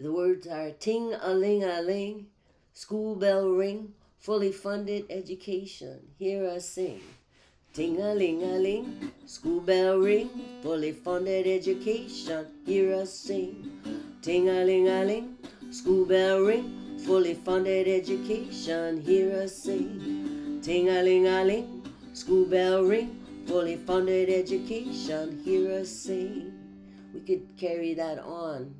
The words are ting a ling a ling, school bell ring, fully funded education. Hear us sing. Ting a ling a ling, school bell ring, fully funded education. Hear us sing. Ting a ling a ling, school bell ring, fully funded education. Hear us sing. Ting a ling a ling, school bell ring, fully funded education. Hear us sing. We could carry that on